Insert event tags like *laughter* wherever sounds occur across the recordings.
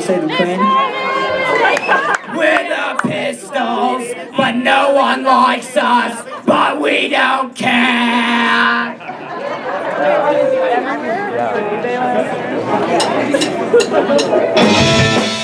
Say the Queen. *laughs* We're the pistols, but no one likes us, but we don't care. Yeah. *laughs*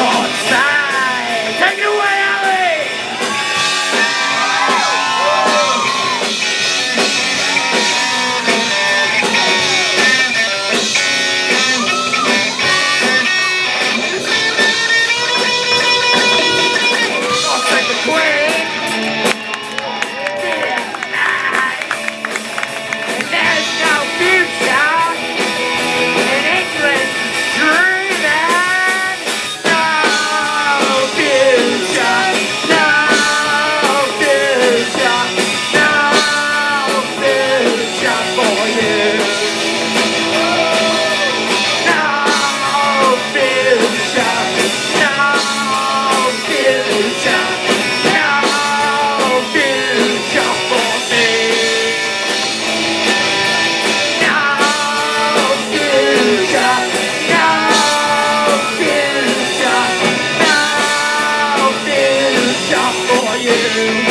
God. you.